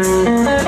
嗯。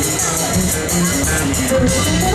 I'm you.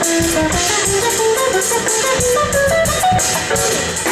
Thank you.